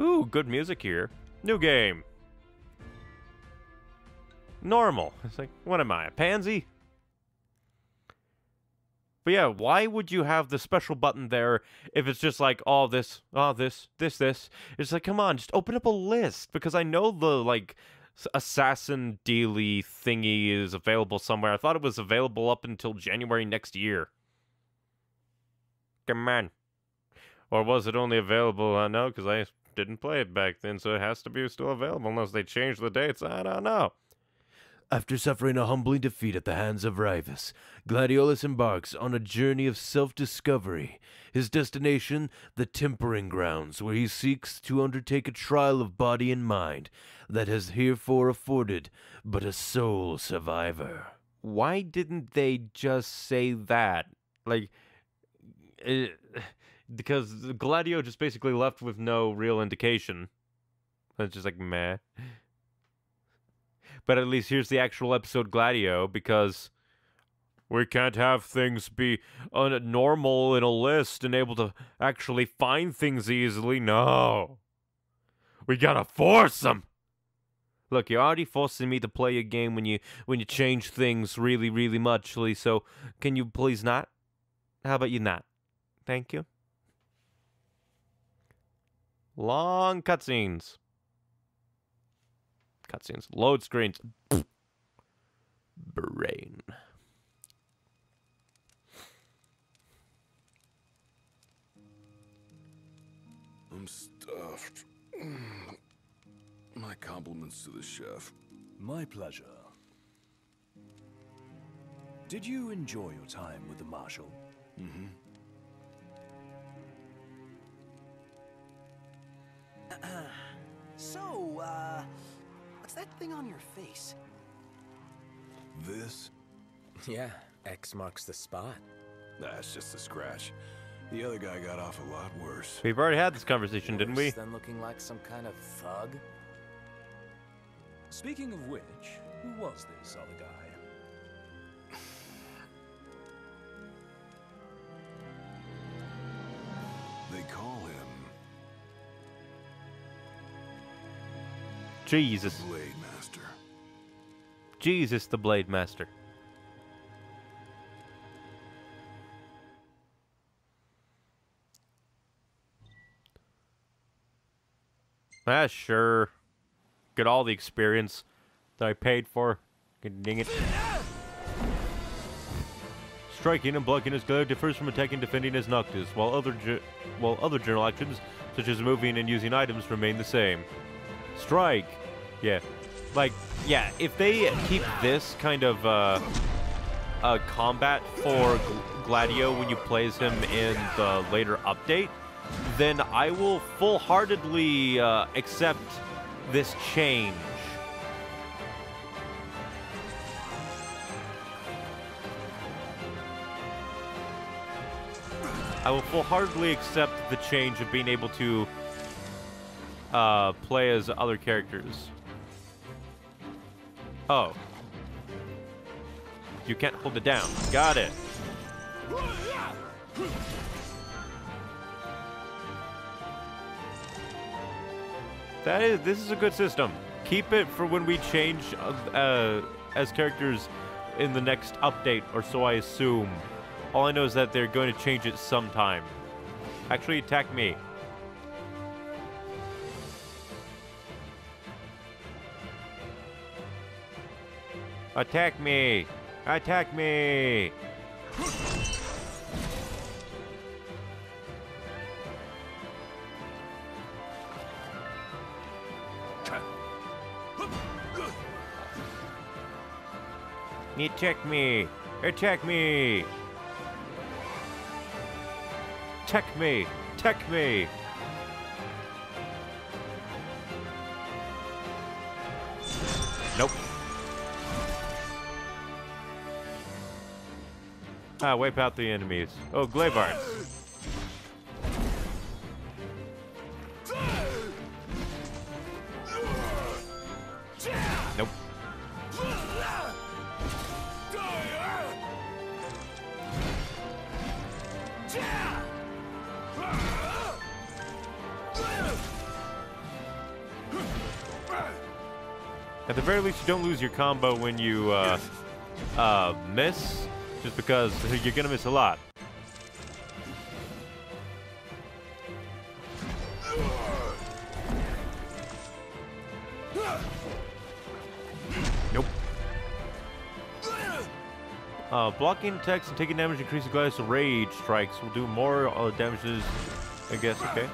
Ooh, good music here. New game. Normal. It's like, what am I, a pansy? But yeah, why would you have the special button there if it's just like, oh, this, oh, this, this, this? It's like, come on, just open up a list because I know the, like, assassin daily thingy is available somewhere. I thought it was available up until January next year. Come on. Or was it only available? I uh, know because I didn't play it back then, so it has to be still available unless they change the dates. I don't know. After suffering a humbling defeat at the hands of Ravus, Gladiolus embarks on a journey of self discovery. His destination, the tempering grounds, where he seeks to undertake a trial of body and mind that has herefore afforded but a sole survivor. Why didn't they just say that? Like, it, because Gladio just basically left with no real indication. It's just like, meh. But at least here's the actual episode Gladio because we can't have things be normal in a list and able to actually find things easily. No. We gotta force them. Look, you're already forcing me to play a game when you when you change things really, really muchly. So can you please not? How about you not? Thank you. Long cutscenes cutscenes, load screens, brain. I'm stuffed. My compliments to the chef. My pleasure. Did you enjoy your time with the Marshal? Mm-hmm. So, uh, that thing on your face? This? Yeah, X marks the spot. That's just a scratch. The other guy got off a lot worse. We've already had this conversation, worse didn't we? Than looking like some kind of thug. Speaking of which, who was this other guy? Jesus. Blade Master. Jesus the Blade Master. Ah, sure. Get all the experience that I paid for. Ding it. Striking and blocking his glaive differs from attacking defending as Noctis, while other while other general actions, such as moving and using items, remain the same. Strike. Yeah. Like, yeah, if they keep this kind of uh, uh, combat for Gladio when you play as him in the later update, then I will full-heartedly uh, accept this change. I will full-heartedly accept the change of being able to uh, play as other characters. Oh. You can't hold it down. Got it. That is, this is a good system. Keep it for when we change uh, as characters in the next update, or so I assume. All I know is that they're going to change it sometime. Actually, attack me. Attack me! Attack me! Attack me! Attack me! Attack me! Attack me! Nope. Wipe out the enemies. Oh, Glavarn. At the very least, you don't lose your combo when you uh, uh, miss just because you're gonna miss a lot. Nope. Uh, blocking attacks and taking damage increases Gladius' rage strikes will do more uh, damages, I guess, okay.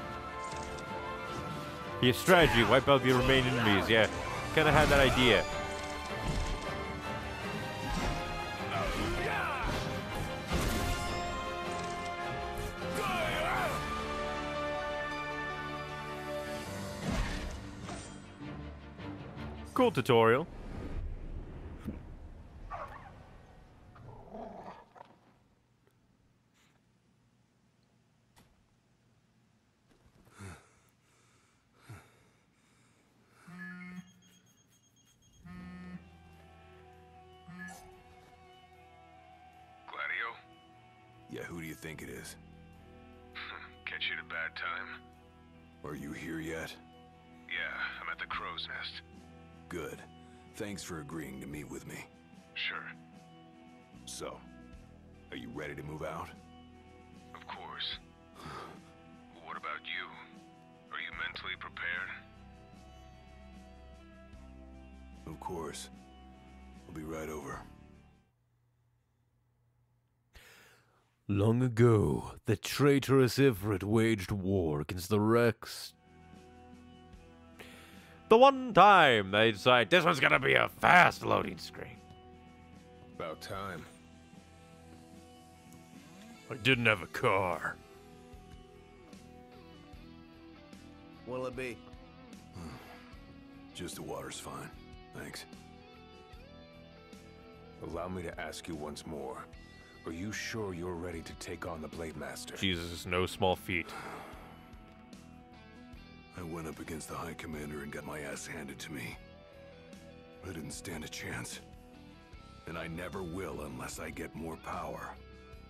Your strategy, wipe out the remaining enemies, yeah. Kinda had that idea. Cool tutorial. Gladio? Yeah, who do you think it is? Catch you at a bad time? Are you here yet? Yeah, I'm at the crow's nest. Good. Thanks for agreeing to meet with me. Sure, So, are you ready to move out? of course. what about you? Are you mentally prepared? Of course. I'll be right over. Long ago, the traitorous Ifrit waged war against the Rex. The one time they decide this one's gonna be a fast loading screen. About time. I didn't have a car. What'll it be? Hmm. Just the water's fine. Thanks. Allow me to ask you once more. Are you sure you're ready to take on the Blade Master? Jesus, no small feat. I went up against the High Commander and got my ass handed to me. I didn't stand a chance. And I never will unless I get more power.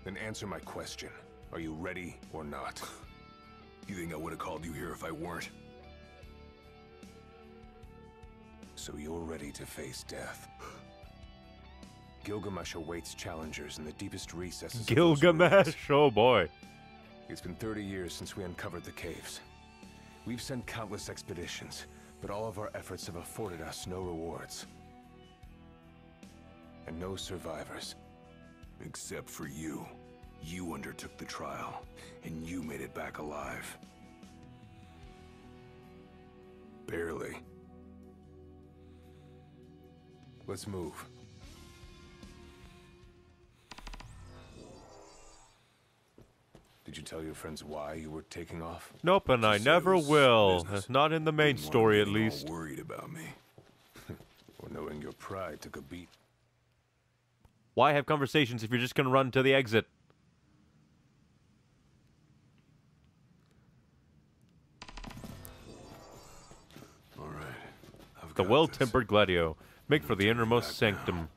Then answer my question. Are you ready or not? You think I would have called you here if I weren't? So you're ready to face death. Gilgamesh awaits challengers in the deepest recesses of. Gilgamesh, oh boy. It's been 30 years since we uncovered the caves. We've sent countless expeditions, but all of our efforts have afforded us no rewards. And no survivors. Except for you. You undertook the trial, and you made it back alive. Barely. Let's move. Did you tell your friends why you were taking off? Nope, and I Just said it never will. business. Not in the main Didn't story, at them getting all least. worried about me. Or knowing your pride took a beat? Why have conversations if you're just gonna run to the exit? All right. I've The well-tempered Gladio. Make for the innermost sanctum. now.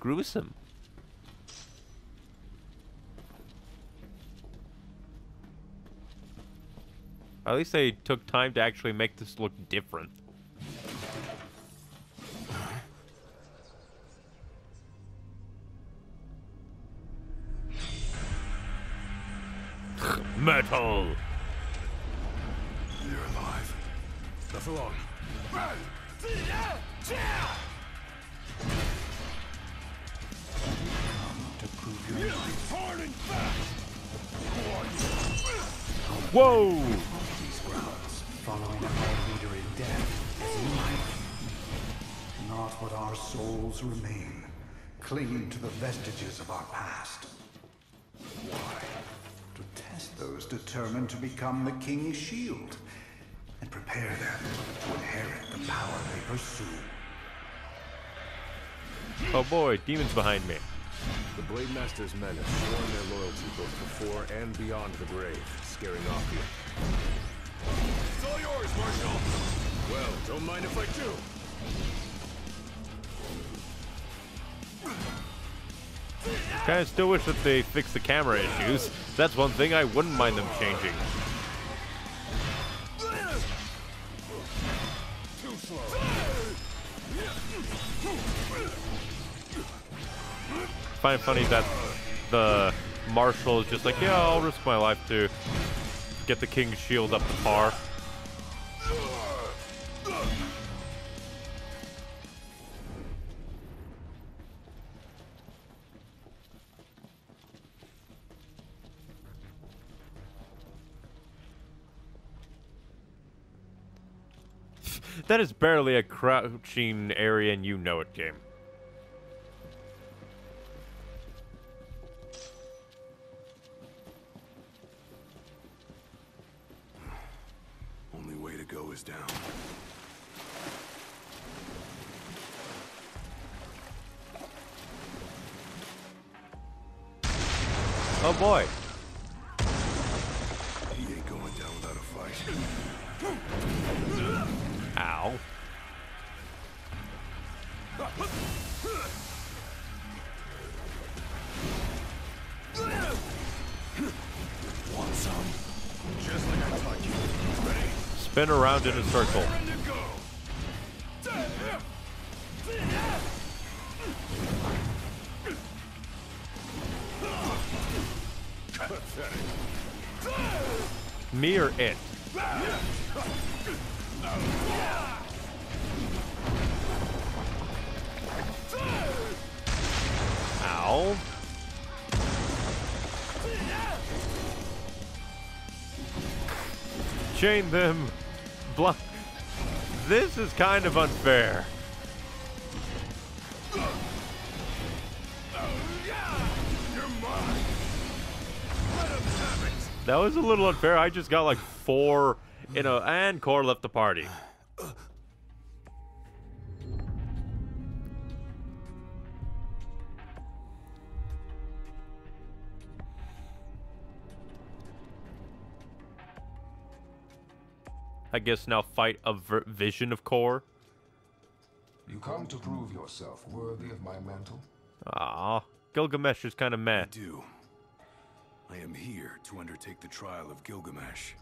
Gruesome. At least they took time to actually make this look different. Metal. They're alive. Left alone. Whoa! These grounds, following our leader in death as in life. Not what our souls remain, clinging to the vestiges of our past. Why? To test those determined to become the King's shield, and prepare them to inherit the power they pursue. Oh boy, demons behind me. The Blade Master's men have sworn their loyalty both before and beyond the grave, scaring off you. It's all yours, Marshal. Well, don't mind if I do. Kinda still wish that they fixed the camera issues. That's one thing I wouldn't mind them changing. Too slow. Find funny that the marshal is just like, yeah, I'll risk my life to get the king's shield up to par. That is barely a crouching area and you know it, game. Spin around in a circle. Time to go. Pathetic. Me or it? Ow. Chain them. This is kind of unfair. That was a little unfair. I just got like four, you know, and Cor left the party. I guess now fight a ver- vision of Cor. You come to prove yourself worthy of my mantle? Ah, Gilgamesh is kind of mad. I do. I am here to undertake the trial of Gilgamesh.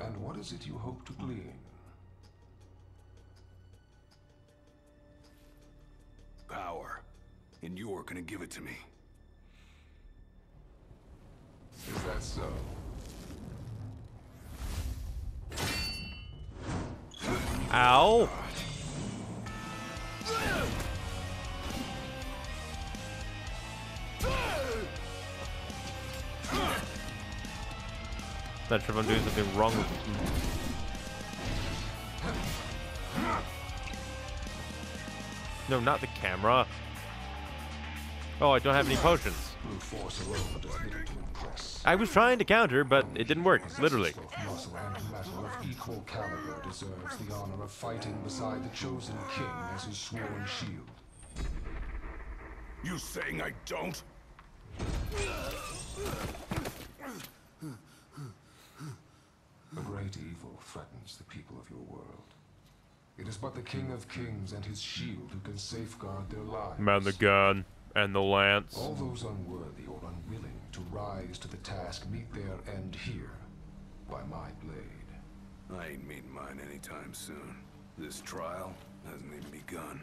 And what is it you hope to glean? Power. And you're gonna give it to me. Is that so? Ow. Not sure if I'm doing something wrong with No, not the camera. Oh, I don't have any potions. Brute force alone does little to impress. I was trying to counter, but it didn't work, literally. Muscle and metal of equal caliber deserves the honor of fighting beside the chosen king as his sworn shield. You saying I don't? A great evil threatens the people of your world. It is but the King of Kings and his shield who can safeguard their lives. Man the gun and the lance. All those unworthy or unwilling to rise to the task meet their end here, by my blade. I ain't meeting mine anytime soon. This trial hasn't even begun.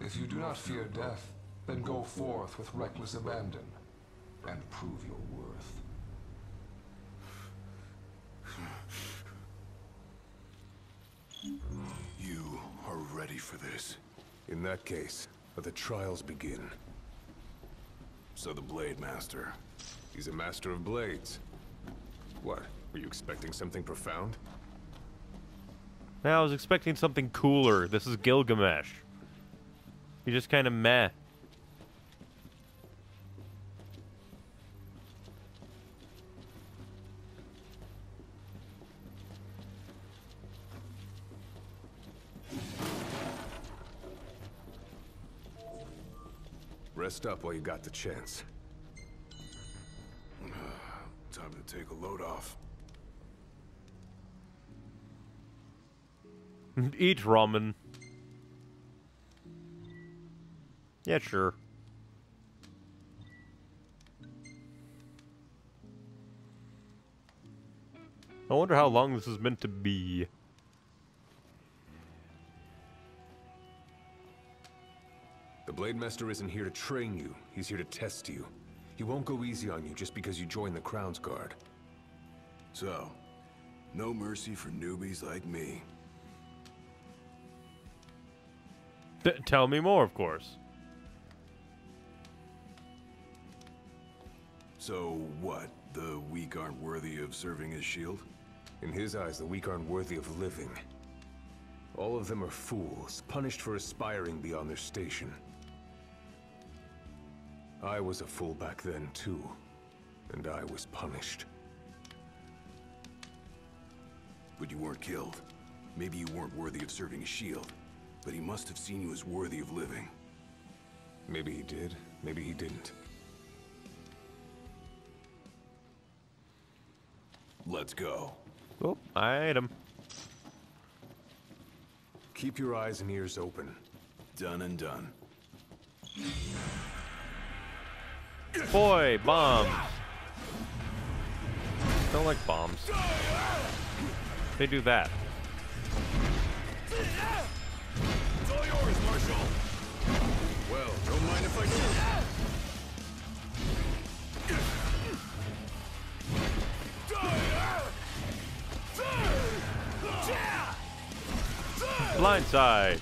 If you do not fear death, then go forth with reckless abandon, and prove your worth. You are ready for this. In that case, let the trials begin. So the Blade Master. He's a master of blades. What? Were you expecting something profound? Yeah, I was expecting something cooler. This is Gilgamesh. He just kind of meh. Rest up while you got the chance. Time to take a load off. Eat ramen. Yeah, sure. I wonder how long this is meant to be. The Blade Master isn't here to train you, he's here to test you. He won't go easy on you just because you joined the Crownsguard. So, no mercy for newbies like me. T- tell me more, of course. So what? The weak aren't worthy of serving as shield? In his eyes, the weak aren't worthy of living. All of them are fools, punished for aspiring beyond their station. I was a fool back then, too. And I was punished. But you weren't killed. Maybe you weren't worthy of serving a shield. But he must have seen you as worthy of living. Maybe he did, maybe he didn't. Let's go. Oh, I ate him. Keep your eyes and ears open. Done and done. Boy, bombs. Don't like bombs. They do that. It's all yours, Marshal. Well, don't mind if I do. Blindside.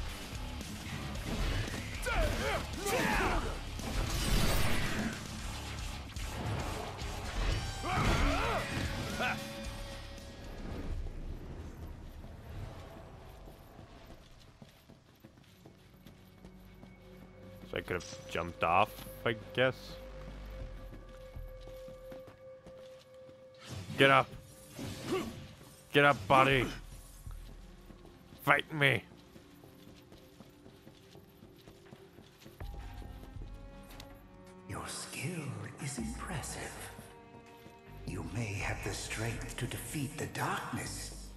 Jumped off, I guess. Get up. Get up, buddy. Fight me. Your skill is impressive. You may have the strength to defeat the darkness.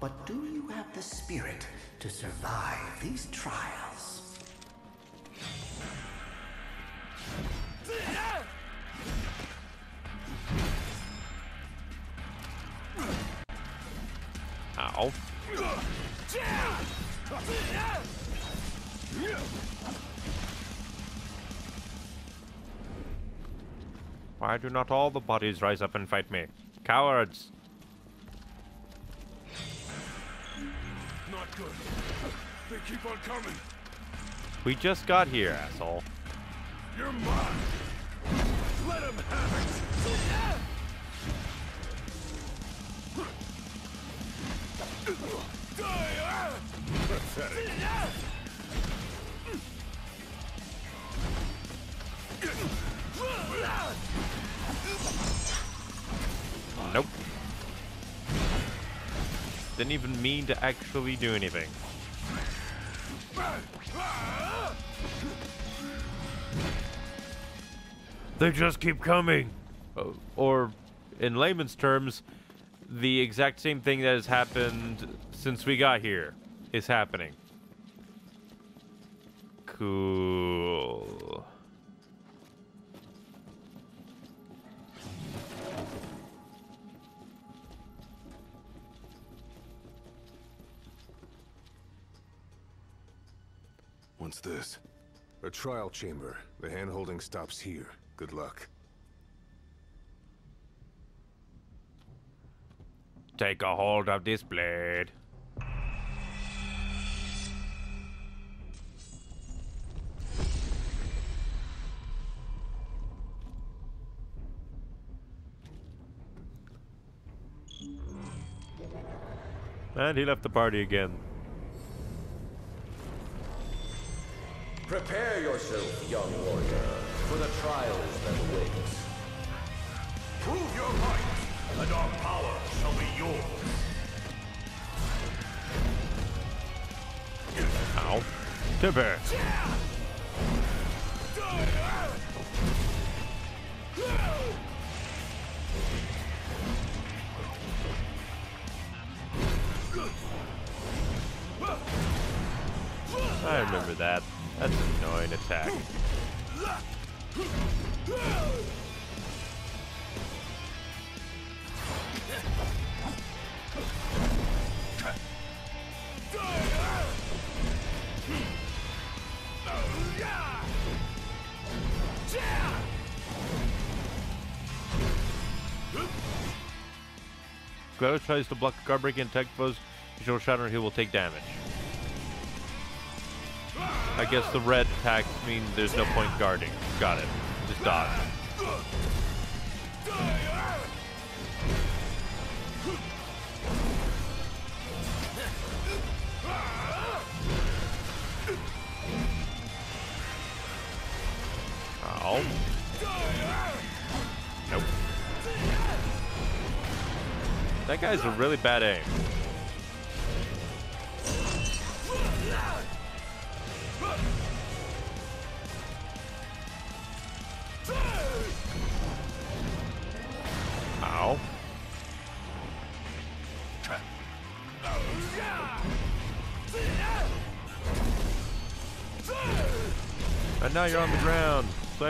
But do you have the spirit to survive these trials? Why do not all the bodies rise up and fight me? Cowards! Not good. They keep on coming. We just got here, asshole. You're mine. Let him have it. Pathetic. Didn't even mean to actually do anything. They just keep coming. Oh, or, in layman's terms, the exact same thing that has happened since we got here is happening. Cool. What's this? A trial chamber. The hand-holding stops here. Good luck. Take a hold of this blade. And he left the party again. Prepare yourself, young warrior, for the trials that await. Prove your might, and our power shall be yours. Ow. Tipper. I remember that. That's an annoying attack. Gladys tries to block Garbreaker and Tech Foes. If she will shatter, he will take damage. I guess the red attacks mean there's no point guarding. Got it. Just dodge. Ow. Nope. That guy's a really bad aim.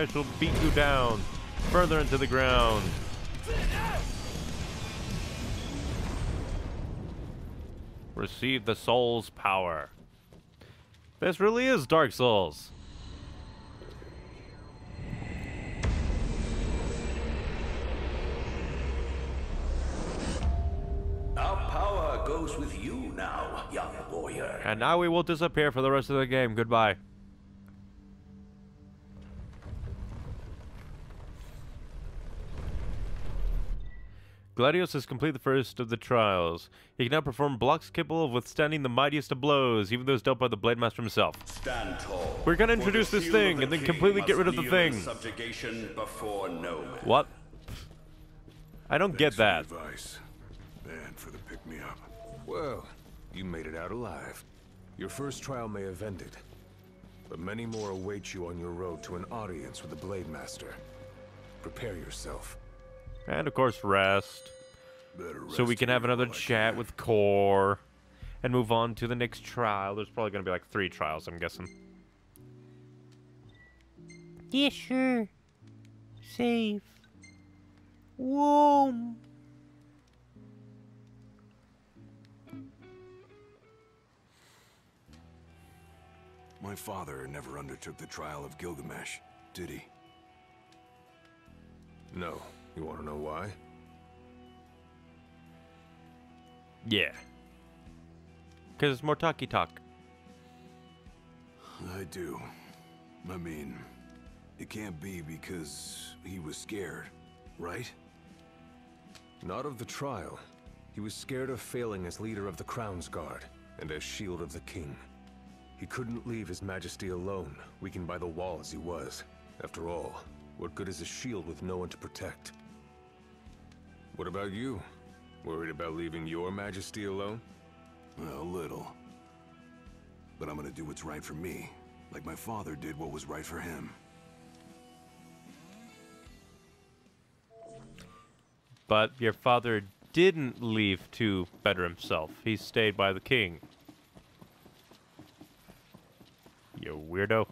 Slash will beat you down. Further into the ground. Receive the soul's power. This really is Dark Souls. Our power goes with you now, young warrior. And now we will disappear for the rest of the game. Goodbye. Gladius has completed the first of the trials. He can now perform blocks capable of withstanding the mightiest of blows, even those dealt by the Blade Master himself. Stand tall. We're gonna introduce this thing of and then completely get rid of the thing. Subjugation before no man. What? I don't get that. Advice. And for the pick-me-up. Well, you made it out alive. Your first trial may have ended, but many more await you on your road to an audience with the Blade Master. Prepare yourself. And of course, rest. Better So we can have another while I chat can. with Cor and move on to the next trial. There's probably going to be like three trials, I'm guessing. Yeah, sure. Save. Whoa. My father never undertook the trial of Gilgamesh, did he? No. You want to know why? Yeah. Because it's more talky talk. I do. I mean, it can't be because he was scared, right? Not of the trial. He was scared of failing as leader of the Crownsguard and as Shield of the King. He couldn't leave His Majesty alone, weakened by the wall as he was. After all, what good is a shield with no one to protect? What about you? Worried about leaving your Majesty alone? A little. But I'm gonna do what's right for me, like my father did what was right for him. But your father didn't leave to better himself. He stayed by the king. You weirdo.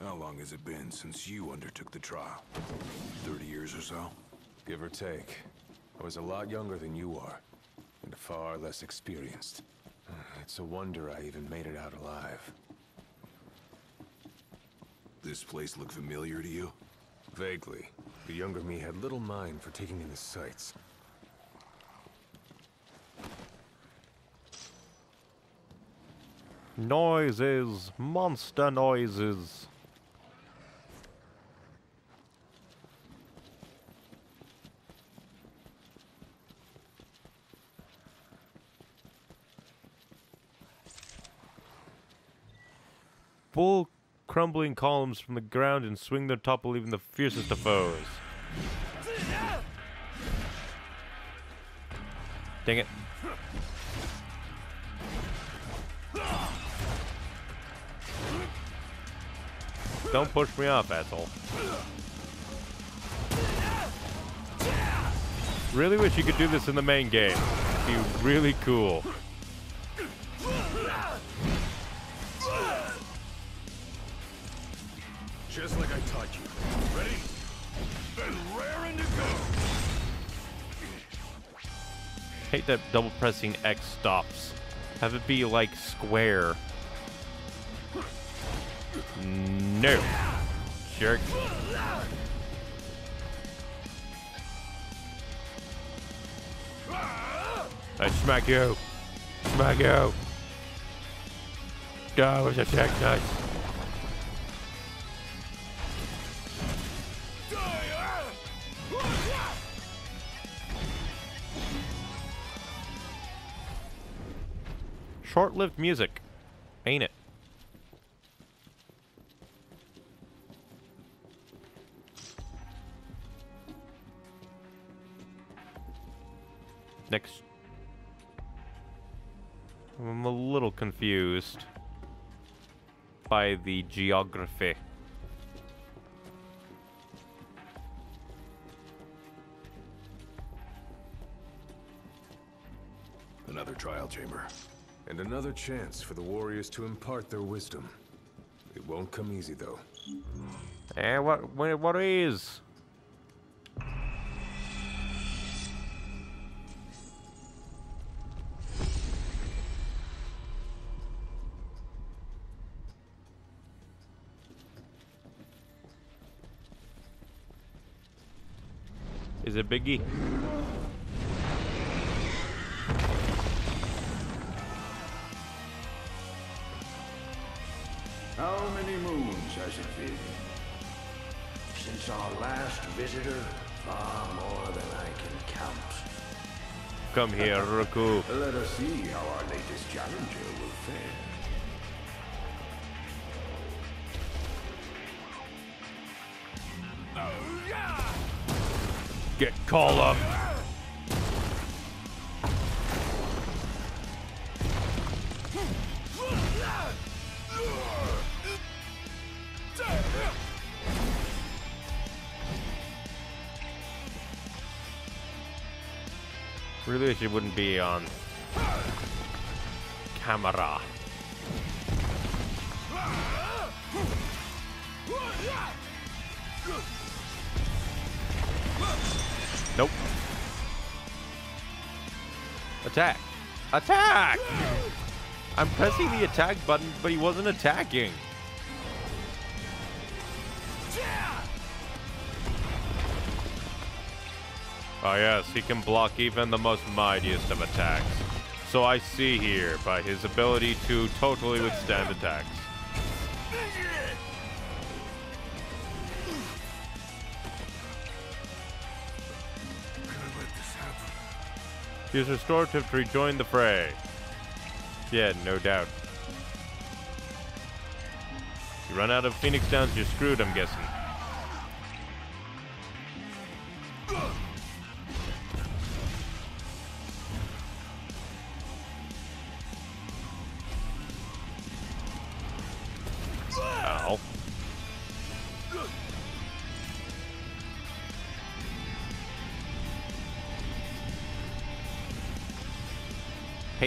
How long has it been since you undertook the trial? 30 years or so? Give or take. I was a lot younger than you are, and far less experienced. It's a wonder I even made it out alive. This place look familiar to you? Vaguely. The younger me had little mind for taking in the sights. Noises. Monster noises. Pull crumbling columns from the ground and swing their topple even the fiercest of foes. Dang it. Don't push me off, asshole. Really wish you could do this in the main game. It'd be really cool. Just like I taught you. Ready? Then raring to go! Hate that double pressing X stops. Have it be like square. No. Jerk. I smack you. Smack you. Go was a tech knife. Short-lived music, ain't it? Next. I'm a little confused by the geography. Another trial chamber. And another chance for the warriors to impart their wisdom. It won't come easy, though. Eh, what, what, what is? Is it Biggie? How many moons has it been? Since our last visitor? Far more than I can count. Come here, Ruku. Let us see how our latest challenger will fare. Get call up. It wouldn't be on camera. Nope. Attack! Attack! I'm pressing the attack button, but he wasn't attacking. Oh yes, he can block even the most mightiest of attacks. So I see here by his ability to totally withstand attacks. Use restorative to rejoin the fray. Yeah, no doubt. You run out of Phoenix Downs, you're screwed, I'm guessing.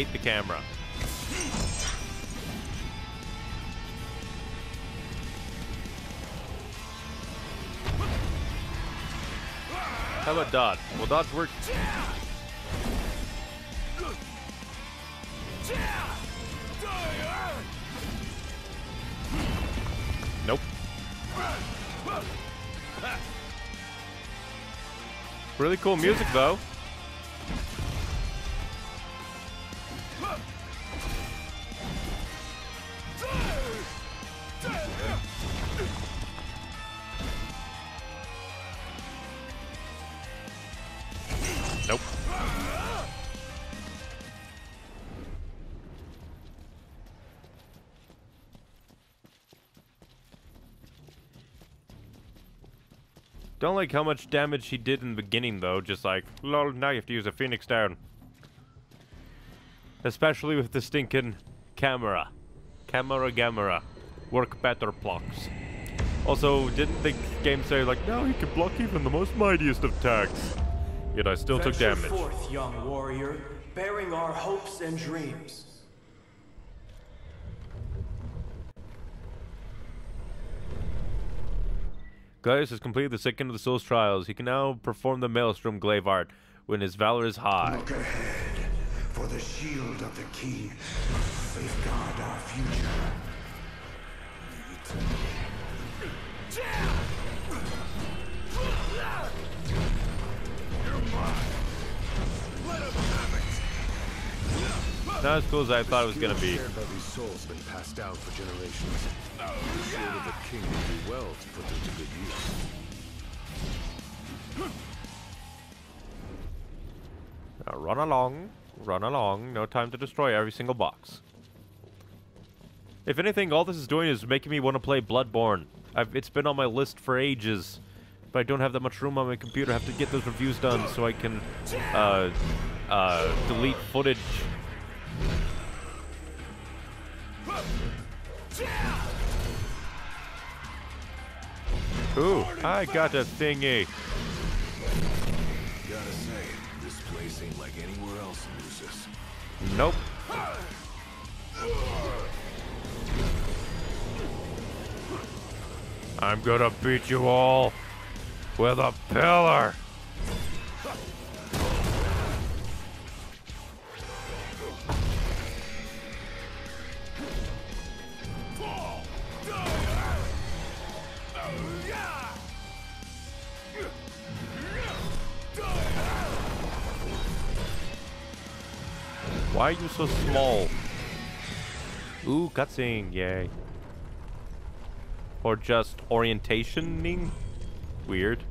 Hate the camera. How about dodge? Well, dodge work? Nope. Really cool music though. Don't like how much damage he did in the beginning, though. Just like, lol, now you have to use a Phoenix down. Especially with the stinking camera. Camera camera. Work better blocks. Also, didn't the game say, like, no, he can block even the most mightiest of attacks? Yet I still took damage. forth, young warrior, bearing our hopes and dreams. Gaius has completed the second of the Soul's trials. He can now perform the Maelstrom glaive art when his valor is high. Look ahead, for the shield of the king must safeguard our future. You're mine. Let him have it. Not as cool as I thought it was gonna be. Shared by these souls been passed down for generations. The shield of the king well to put them to good use. Now run along, run along. No time to destroy every single box. If anything, all this is doing is making me want to play Bloodborne. I've, it's been on my list for ages, but I don't have that much room on my computer. I have to get those reviews done so I can uh, uh, delete footage. Ooh, I got a thingy. Gotta say, this place ain't like anywhere else in Lucis. Nope. I'm gonna beat you all with a pillar. Why are you so small? Ooh, cutscene, yay. Or just orientationing? Weird.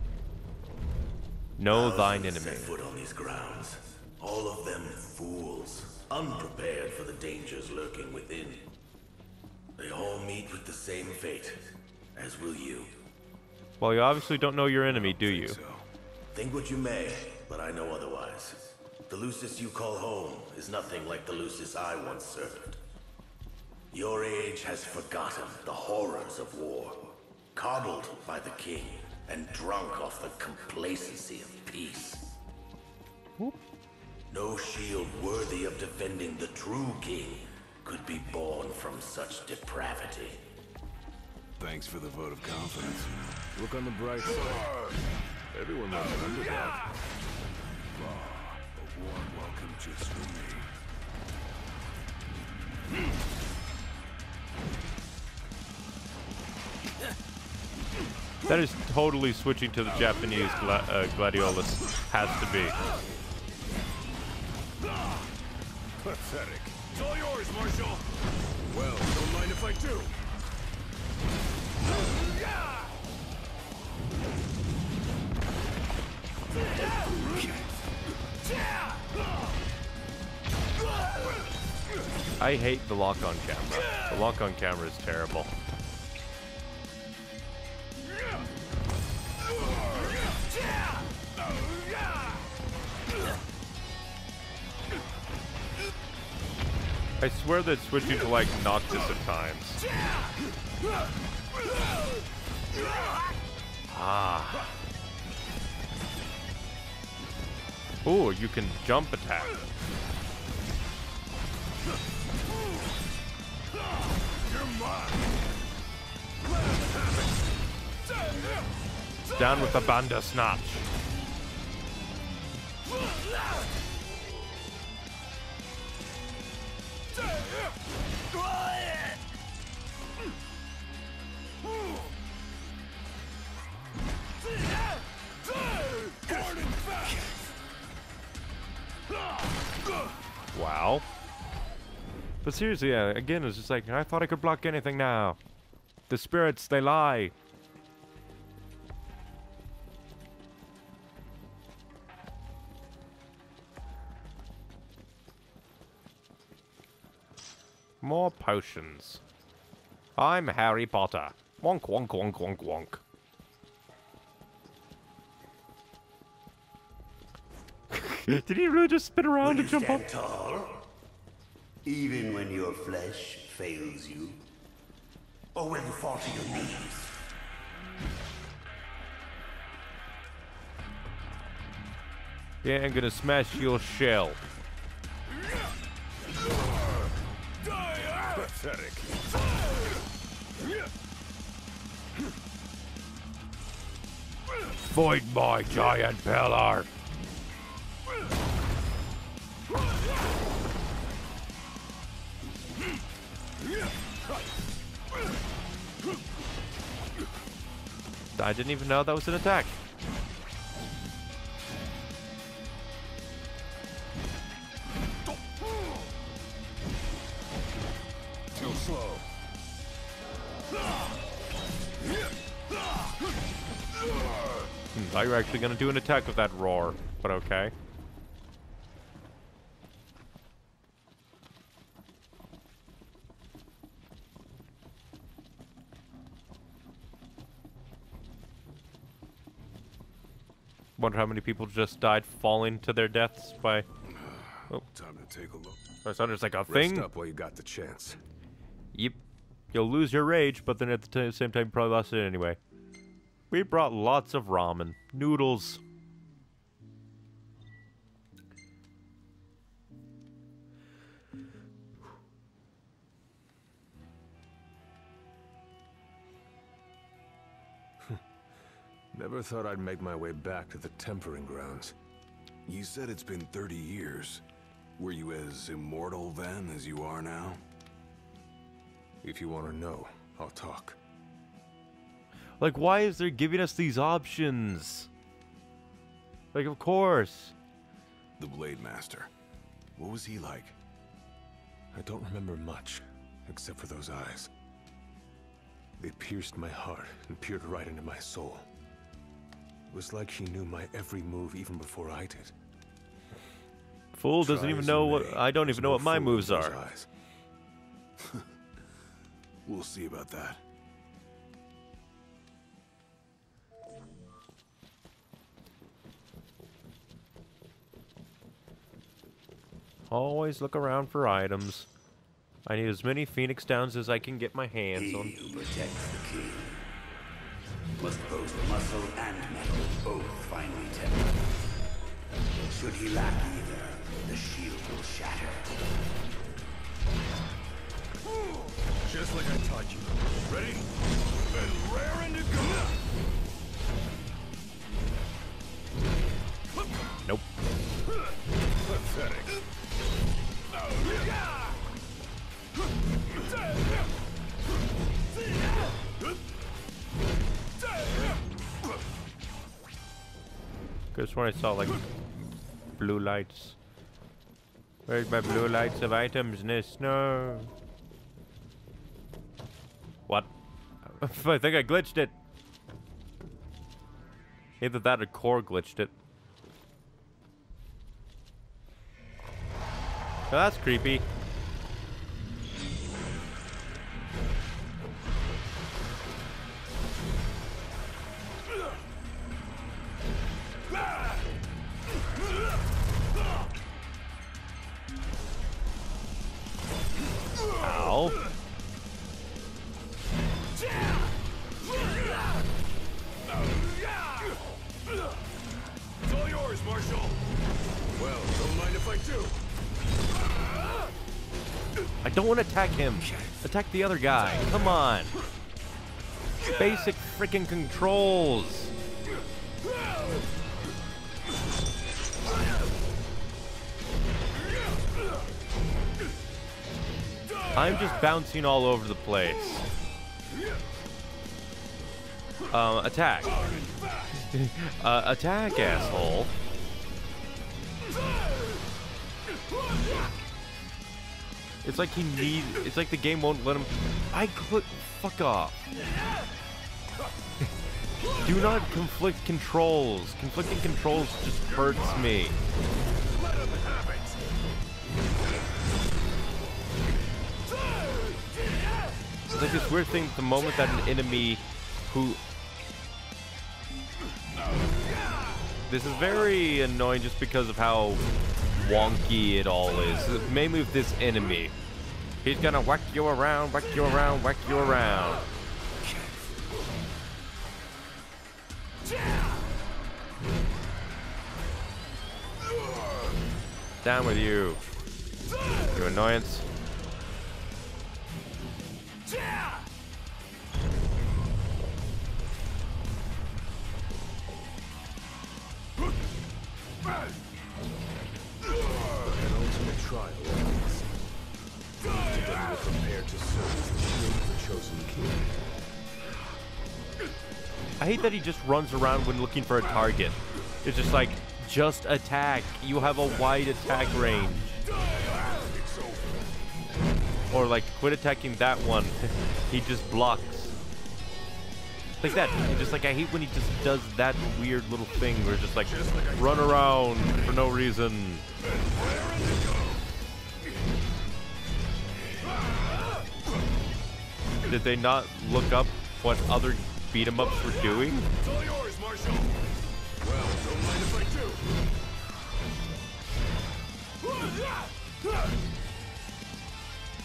Know thine enemy. Set foot on these grounds. All of them fools, unprepared for the dangers lurking within. They all meet with the same fate, as will you. Well, you obviously don't know your enemy, do you? Think what you may, but I know otherwise. The Lucis you call home is nothing like the Lucis I once served. Your age has forgotten the horrors of war, coddled by the king, and drunk off the complacency of peace. No shield worthy of defending the true king could be born from such depravity. Thanks for the vote of confidence. Look on the bright side. Everyone knows an underdog. Warm welcome just for me. That is totally switching to the Japanese gla uh, gladiolus. Has to be. Pathetic. It's all yours, Marshal. Well, don't mind if I do. I hate the lock-on camera. The lock-on camera is terrible. I swear that switching to like Noctis at times. Ah. Ooh, you can jump attack. Down with the Bandersnatch. Wow. But seriously, yeah, again, it's just like, I thought I could block anything now. The spirits, they lie. More potions. I'm Harry Potter. Wonk, wonk, wonk, wonk, wonk. Did he really just spin around Will and jump up? tall? Even when your flesh fails you? Or will you fall to your knees? Yeah, I'm gonna smash your shell. Pathetic. Void my giant pillar. I didn't even know that was an attack. Too slow. Hmm, thought you were actually going to do an attack with that roar, but okay. Wonder how many people just died falling to their deaths by. Oh, Time to take a look. son is like a Rest thing. up while you got the chance. Yep. You'll lose your rage, but then at the same time, you probably lost it anyway. We brought lots of ramen. Noodles. Never thought I'd make my way back to the tempering grounds. You said it's been 30 years. Were you as immortal then as you are now? If you want to know, I'll talk. Like, why is there giving us these options? Like, of course. The Blade Master. What was he like? I don't remember much, except for those eyes. They pierced my heart and peered right into my soul. It was like she knew my every move even before I did. Fool doesn't even know what. may, I don't even know what my moves are. We'll see about that. Always look around for items. I need as many Phoenix Downs as I can get my hands He on. Who protects must boast muscle and metal, both finely tempered. Should he lack either, the shield will shatter. Just like I taught you. Ready? And raring to go! Nope. Pathetic. Could've sworn I saw like blue lights. Where's my blue lights of items? This no. What? I think I glitched it. Either that or Cor glitched it. That's creepy. Attack the other guy. Come on. Basic freaking controls. I'm just bouncing all over the place. Um, attack. uh, attack, asshole. It's like he needs. It's like the game won't let him. I click. Fuck off. Do not conflict controls. Conflicting controls just hurts me. It's like this weird thing. The moment that an enemy who. This is very annoying just because of how wonky it all is. Mainly with this enemy. He's gonna whack you around, whack you around, whack you around. Down with you. Your annoyance. An I hate that he just runs around when looking for a target. It's just like, just attack. You have a wide attack range. Or like, quit attacking that one. he just blocks. Like that. Just like I hate when he just does that weird little thing where just like run around for no reason. Did they not look up what other beat 'em ups were doing? Yours. Well.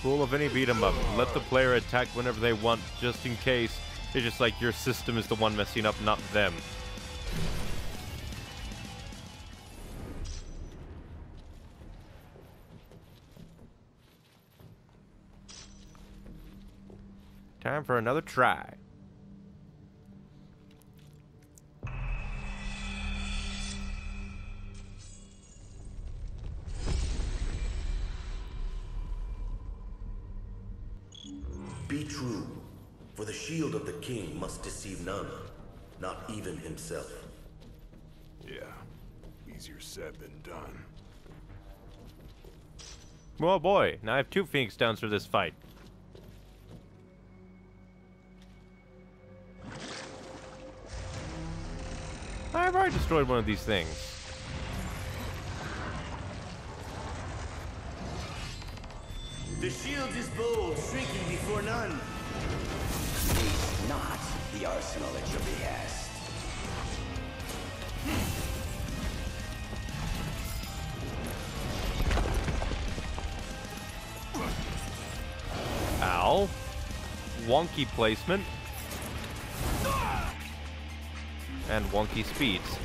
Rule of any beat 'em up. Let the player attack whenever they want, just in case. It's just like your system is the one messing up, not them. Time for another try. Be true, for the shield of the king must deceive none, not even himself. Yeah, easier said than done. Oh boy, now I have two Phoenix Downs for this fight. Destroyed one of these things. The shield is bold, shrinking before none. Waste not the arsenal at your behest. Ow. Wonky placement. And wonky speeds.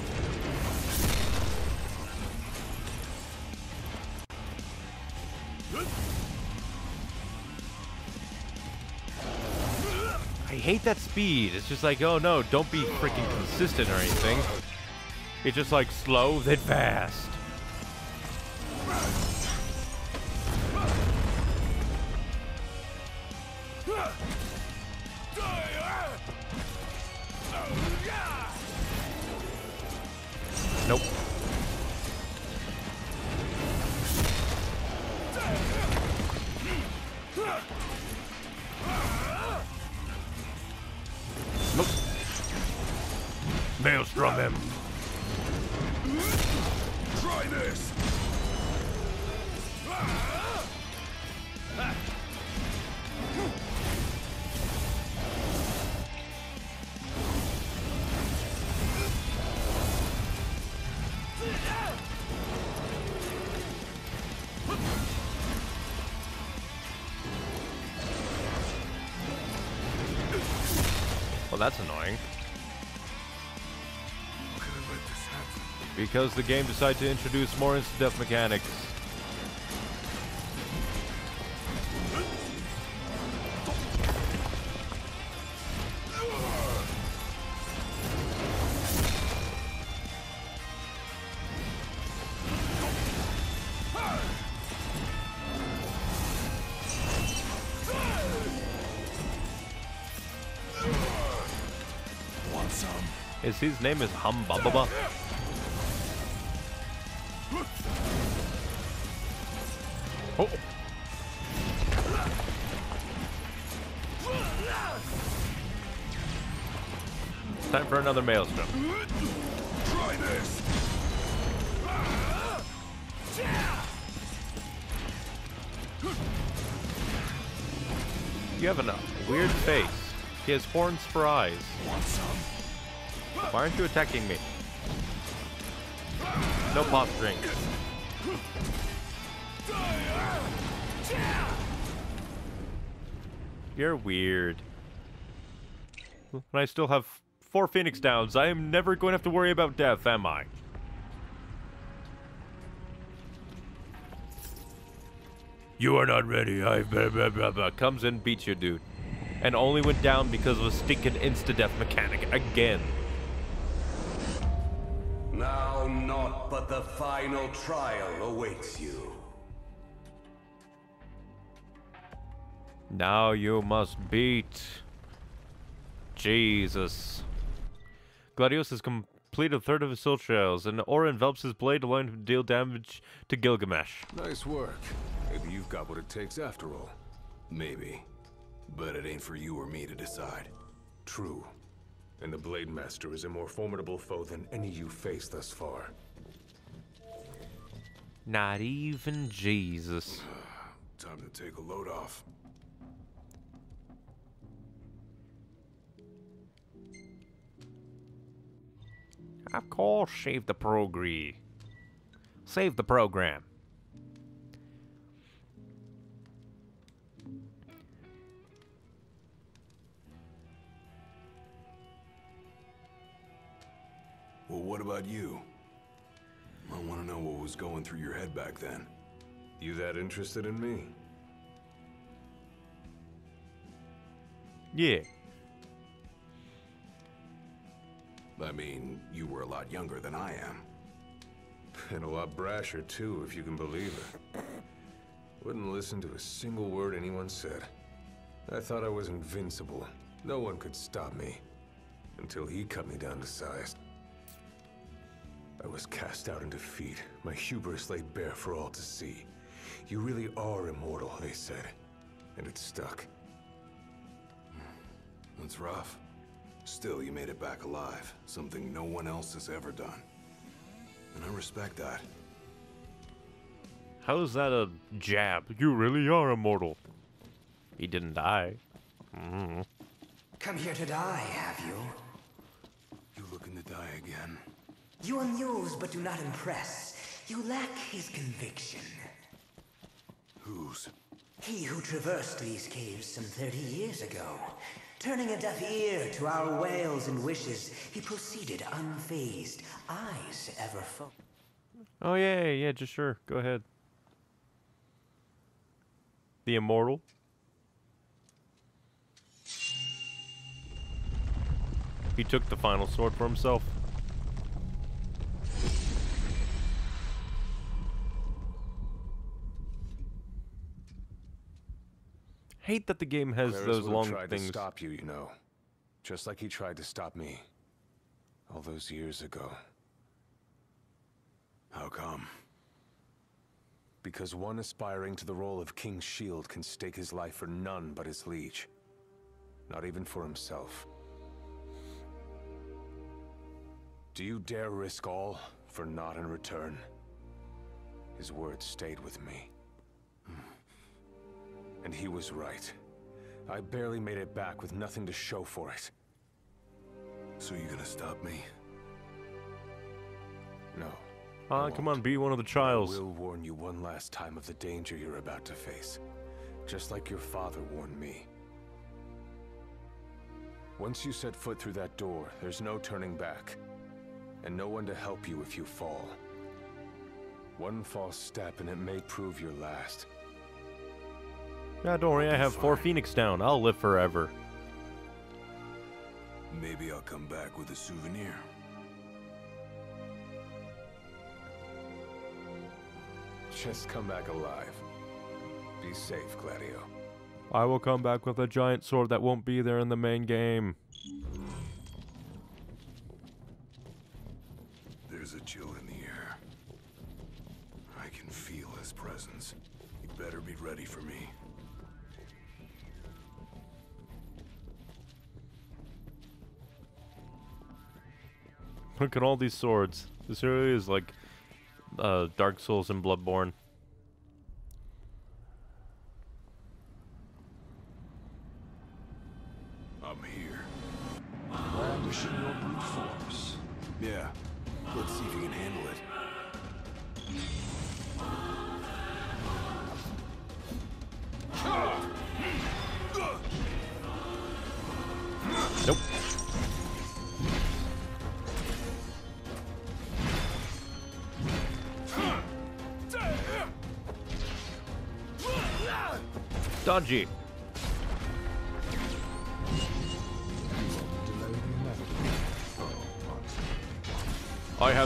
I hate that speed. It's just like, oh no, don't be freaking consistent or anything. It's just like slow, then fast. This. Well, that's annoying. Because the game decided to introduce more instant death mechanics. Is his name is Humbaba? Another maelstrom. Try this. You have a weird face. He has horns for eyes. Why aren't you attacking me? No pop drink. You're weird. When I still have four Phoenix Downs, I am never going to have to worry about death, am I? You are not ready. I blah, blah, blah, blah. comes in, beats you, dude, and only went down because of a stinking insta death mechanic again. Now naught but the final trial awaits you. Now you must beat Jesus. Gladius has completed a third of his soul trails, and aura envelops his blade, allowing him to deal damage to Gilgamesh. Nice work. Maybe you've got what it takes after all. Maybe. But it ain't for you or me to decide. True. And the Blade Master is a more formidable foe than any you faced thus far. Not even Jesus. Time to take a load off. Of course, save the program. Save the program. Well, what about you? I want to know what was going through your head back then. You that interested in me? Yeah. I mean, you were a lot younger than I am. And a lot brasher, too, if you can believe it. Wouldn't listen to a single word anyone said. I thought I was invincible. No one could stop me. Until he cut me down to size. I was cast out in defeat, my hubris laid bare for all to see. You really are immortal, they said. And it stuck. Hmm, that's rough. Still, you made it back alive. Something no one else has ever done. And I respect that. How is that a jab? You really are immortal. He didn't die. Mm. Come here to die, have you? You looking to die again? You amuse but do not impress. You lack his conviction. Whose? He who traversed these caves some 30 years ago. Turning a deaf ear to our wails and wishes, he proceeded unfazed, eyes ever full. Oh yeah, yeah, just sure. Go ahead. The immortal. He took the final sword for himself. Hate that the game has those long tried things. to stop you, you know. Just like he tried to stop me. All those years ago. How come? Because one aspiring to the role of King's Shield can stake his life for none but his liege. Not even for himself. Do you dare risk all for naught in return? His words stayed with me. And he was right. I barely made it back with nothing to show for it. So you gonna stop me? No. Ah, come on, be one of the trials. I will warn you one last time of the danger you're about to face. Just like your father warned me. Once you set foot through that door, there's no turning back. And no one to help you if you fall. One false step and it may prove your last. Yeah, don't worry, I have four Phoenix down. I'll live forever. Maybe I'll come back with a souvenir. Just come back alive. Be safe, Gladio. I will come back with a giant sword that won't be there in the main game. There's a chill in the air. I can feel his presence. You better be ready for me. Look at all these swords. This really is like uh, Dark Souls and Bloodborne.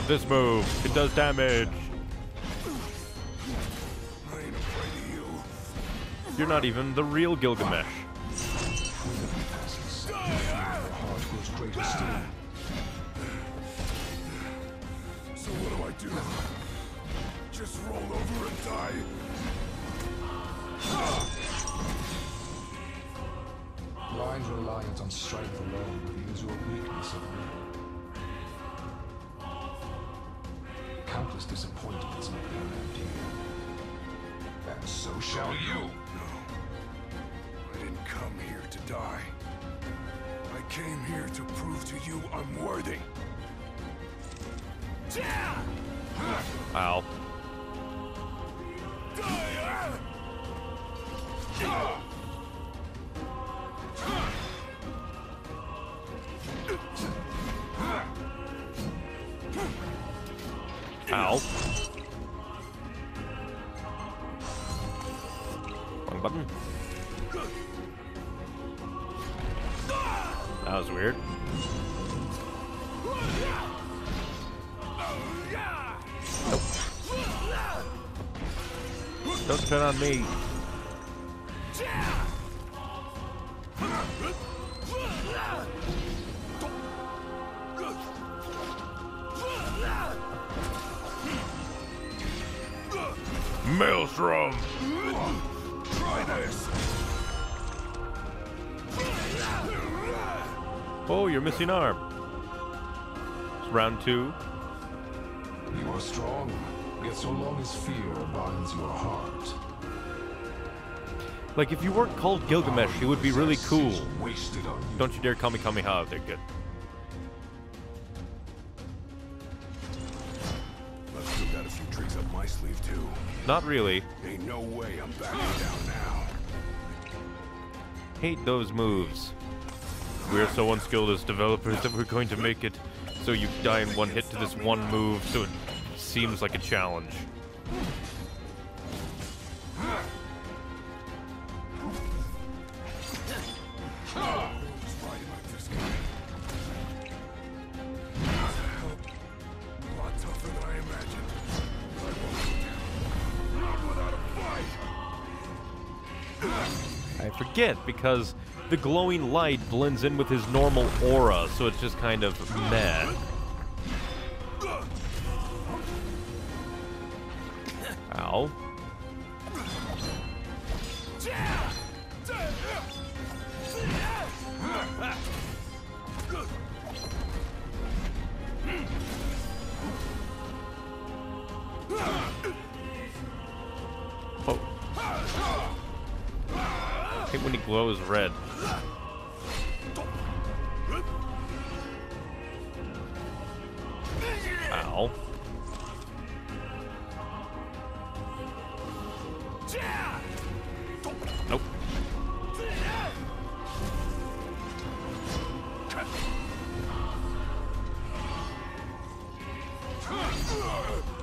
Have this move. It does damage. You're not even the real Gilgamesh. Don't turn on me. Maelstrom! Try this! Oh, you're missing arm. It's round two. So long as fear binds your heart. Like, if you weren't called Gilgamesh, it would be really cool. You. Don't you dare call me Kamehameha, they're good. I've still got a few tricks up my sleeve, too. Not really. Ain't no way I'm backing down now. Hate those moves. We're so unskilled as developers that we're going to make it so you die in one hit to this one move so it seems like a challenge. I forget because the glowing light blends in with his normal aura, so it's just kind of meh.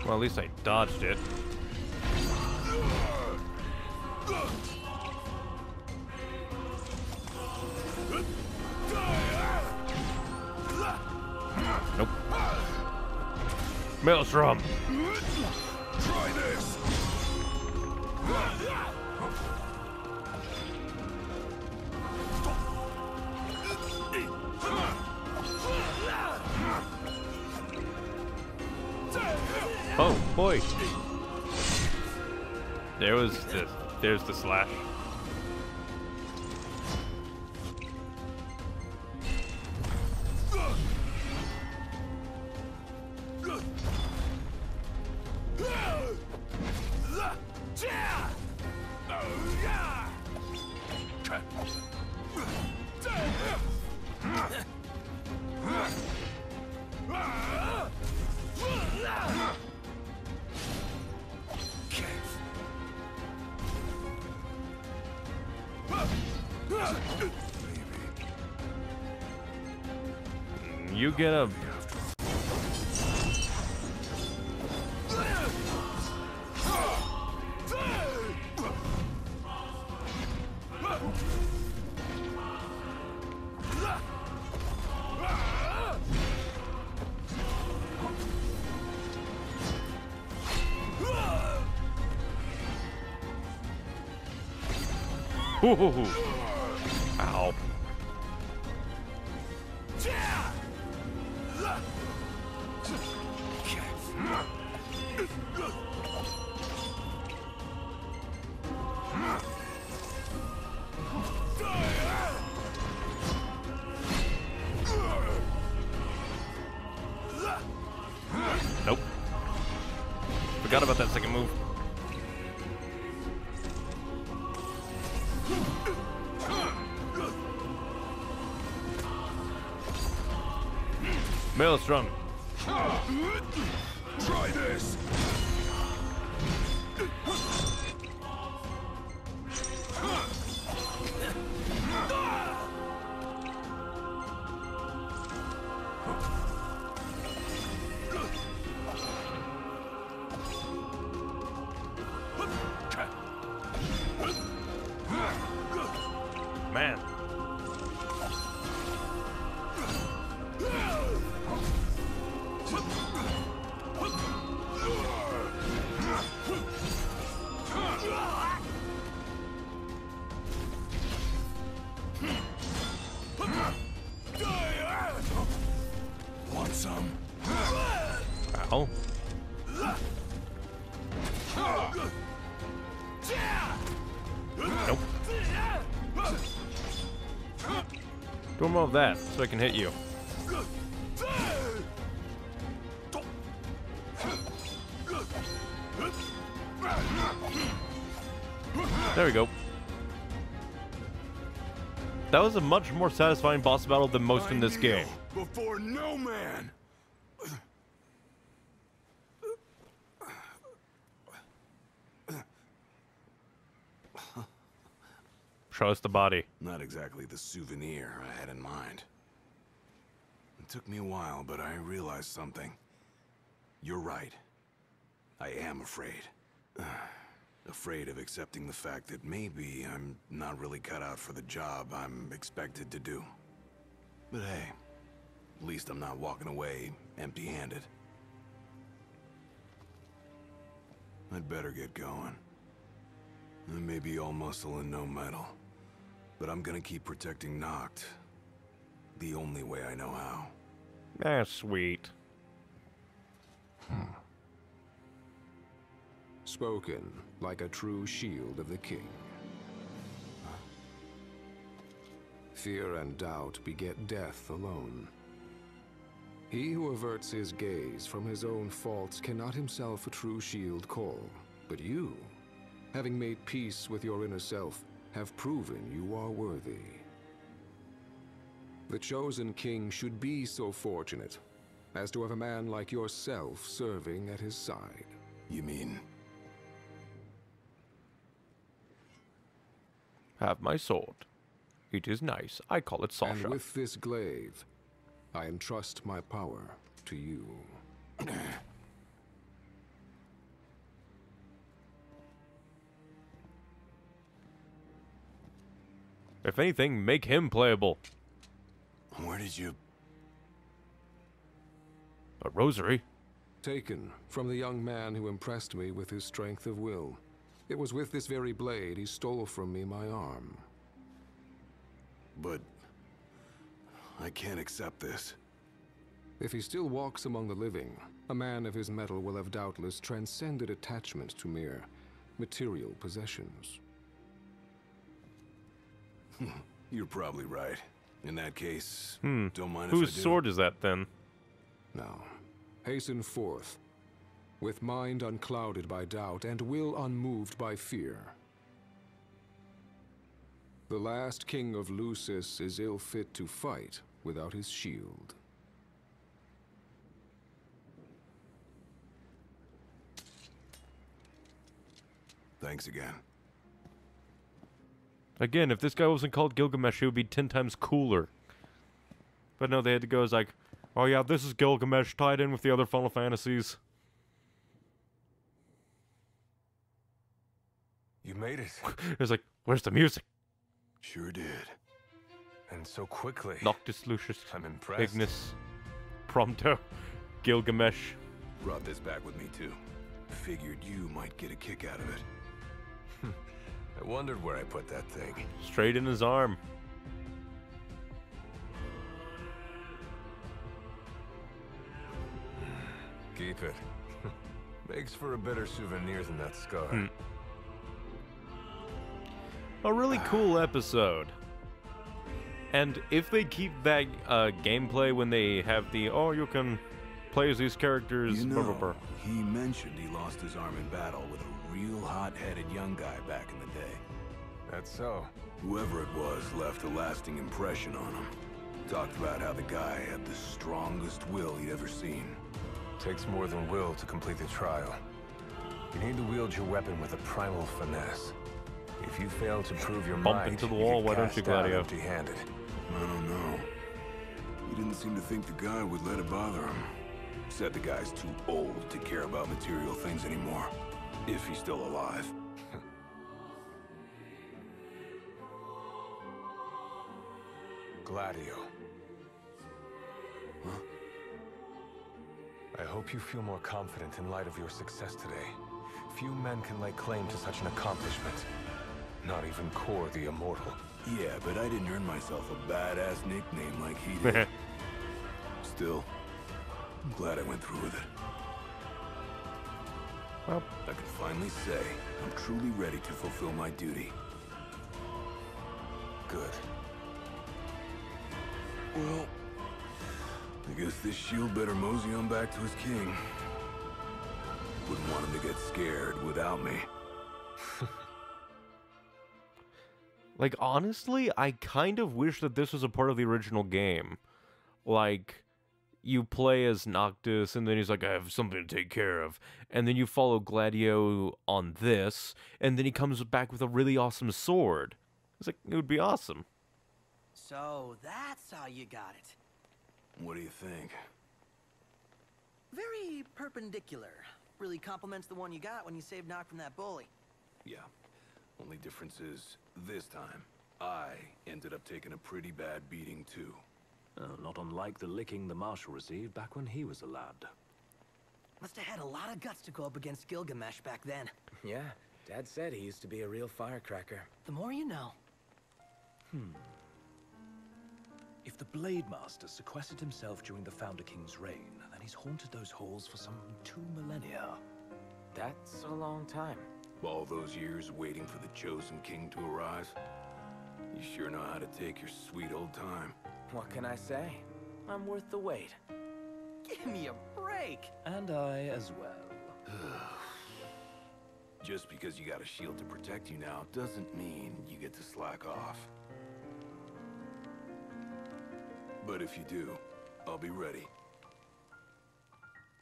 Well, at least I dodged it. Nope. Maelstrom! There's the slash. Get a Ooh. Forgot about that second move. Maelstrom. Try this! Of that so I can hit you. There we go. That was a much more satisfying boss battle than most in this game. Before no man! Show us the body. Exactly the souvenir I had in mind. It took me a while, but I realized something. You're right. I am afraid. afraid of accepting the fact that maybe I'm not really cut out for the job I'm expected to do. But hey, at least I'm not walking away empty-handed. I'd better get going. I may be all muscle and no metal, but I'm gonna keep protecting Noct. The only way I know how. That's sweet. Hmm. Spoken like a true shield of the king. Fear and doubt beget death alone. He who averts his gaze from his own faults cannot himself a true shield call. But you, having made peace with your inner self, have proven you are worthy. The chosen king should be so fortunate as to have a man like yourself serving at his side. You mean? Have my sword. It is nice. I call it Sasha. And with this glaive, I entrust my power to you. If anything, make him playable. Where did you... A rosary? Taken from the young man who impressed me with his strength of will. It was with this very blade he stole from me my arm. But... I can't accept this. If he still walks among the living, a man of his mettle will have doubtless transcended attachment to mere material possessions. You're probably right. In that case, Hmm. don't mind Whose if I do. sword is that then? Now, hasten forth, with mind unclouded by doubt and will unmoved by fear. The last king of Lucis is ill fit to fight without his shield. Thanks again. Again, if this guy wasn't called Gilgamesh, he would be ten times cooler. But no, they had to go as like, oh yeah, this is Gilgamesh tied in with the other Final Fantasies. You made it. It's like, where's the music? Sure did. And so quickly. Noctis Lucius. I'm impressed. Ignis. Prompto. Gilgamesh. Brought this back with me too. Figured you might get a kick out of it. I wondered where I put that thing. Straight in his arm. Keep it. Makes for a better souvenir than that scar. Hmm. A really cool episode. And if they keep that uh, gameplay when they have the, oh, you can play as these characters. You blah, know, blah, blah. he mentioned he lost his arm in battle with a real hot-headed young guy back in the day. That's so. Whoever it was left a lasting impression on him. Talked about how the guy had the strongest will he'd ever seen. Takes more than will to complete the trial. You need to wield your weapon with a primal finesse. If you fail to prove your Bump might, into the you wall, get why don't cast you, out Gladio? Empty-handed. I don't know. He didn't seem to think the guy would let it bother him. Said the guy's too old to care about material things anymore. If he's still alive. Gladio. I hope you feel more confident in light of your success today. Few men can lay claim to such an accomplishment. Not even Cor the Immortal. Yeah, but I didn't earn myself a badass nickname like he did. Still, I'm glad I went through with it. Well, I can finally say I'm truly ready to fulfill my duty. Good. Well, I guess this shield better mosey on back to his king. Wouldn't want him to get scared without me. Like honestly, I kind of wish that this was a part of the original game. Like you play as Noctis and then he's like I have something to take care of. And then you follow Gladio on this and then he comes back with a really awesome sword. It's like it would be awesome. So that's how you got it. What do you think? Very perpendicular. Really complements the one you got when you saved Noct from that bully. Yeah. Only difference is, this time, I ended up taking a pretty bad beating too. Uh, not unlike the licking the Marshal received back when he was a lad. Must have had a lot of guts to go up against Gilgamesh back then. Yeah, Dad said he used to be a real firecracker. The more you know. Hmm. If the Blade Master sequestered himself during the Founder King's reign, then he's haunted those halls for some two millennia. That's a long time. All those years waiting for the Chosen King to arise. You sure know how to take your sweet old time. What can I say? I'm worth the wait. Give me a break. And I as well. Just because you got a shield to protect you now doesn't mean you get to slack off. But if you do, I'll be ready.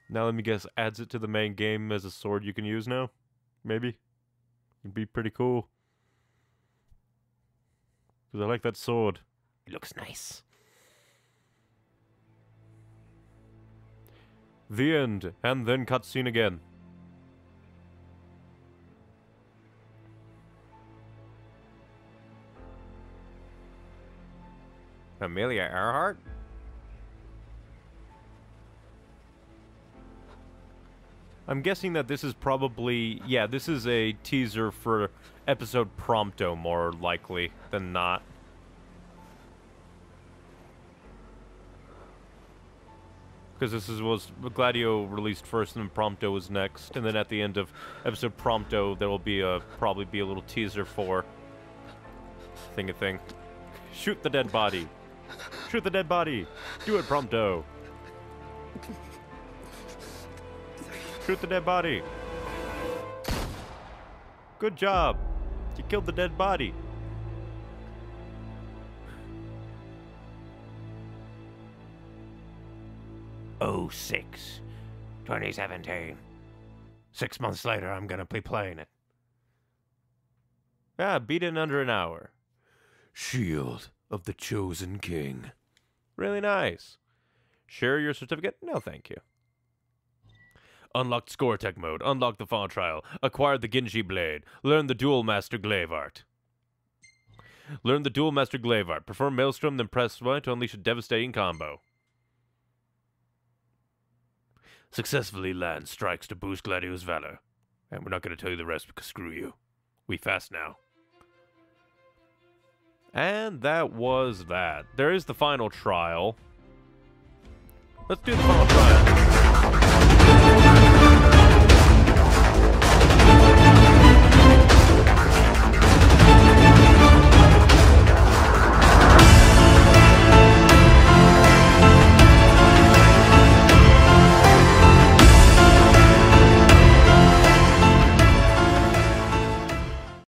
Now let me guess, adds it to the main game as a sword you can use now? Maybe? It'd be pretty cool. Because I like that sword. It looks nice. The end, and then cutscene again. Amelia Earhart? I'm guessing that this is probably yeah, this is a teaser for episode Prompto more likely than not. Because this is was Gladio released first, and then Prompto was next, and then at the end of episode Prompto, there will be a probably be a little teaser for thing a thing. Shoot the dead body. Shoot the dead body. Do it, Prompto. Shoot the dead body. Good job. You killed the dead body. Oh six, 2017. Six months later, I'm gonna be playing it. Ah, beat it in under an hour. Shield of the Chosen King. Really nice. Share your certificate? No, thank you. Unlocked score attack mode. Unlock the final trial. Acquired the Genji blade. Learn the dual master glaive art. Learn the dual master glaive art. Perform maelstrom, then press Y to unleash a devastating combo. Successfully land strikes to boost Gladio's valor. And we're not going to tell you the rest because screw you. We fast now. And that was that. There is the final trial. Let's do the final trial.